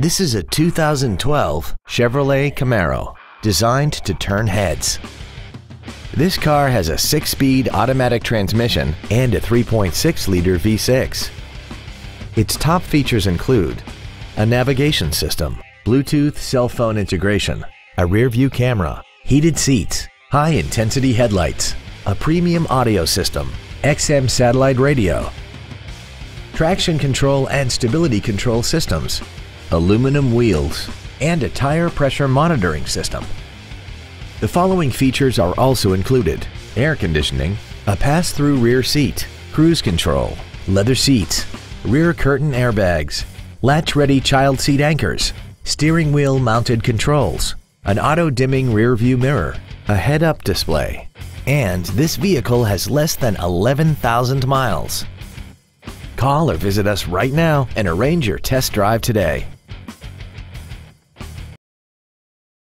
This is a 2012 Chevrolet Camaro, designed to turn heads. This car has a six-speed automatic transmission and a 3.6-liter V6. Its top features include a navigation system, Bluetooth cell phone integration, a rear-view camera, heated seats, high-intensity headlights, a premium audio system, XM satellite radio, traction control and stability control systems, aluminum wheels, and a tire pressure monitoring system. The following features are also included air conditioning, a pass through rear seat, cruise control, leather seats, rear curtain airbags, latch ready child seat anchors, steering wheel mounted controls, an auto dimming rear view mirror, a head up display, and this vehicle has less than 11,000 miles. Call or visit us right now and arrange your test drive today.